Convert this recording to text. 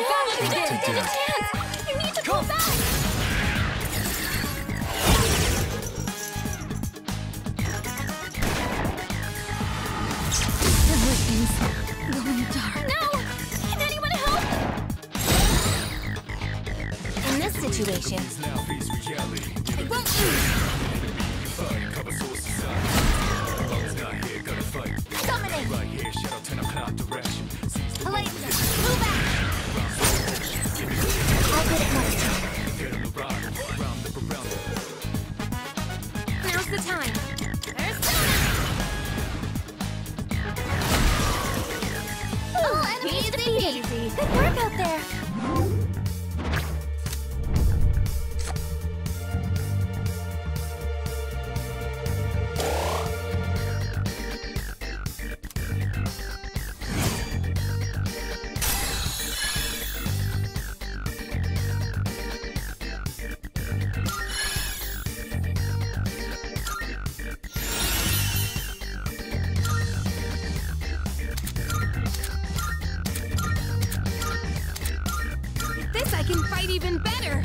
now. chance! You need to pull back! Everything's going dark. No! Can anyone help? In this situation, I won't Now's the time. Oh, enemies defeated! Good work out there! With this, I can fight even better.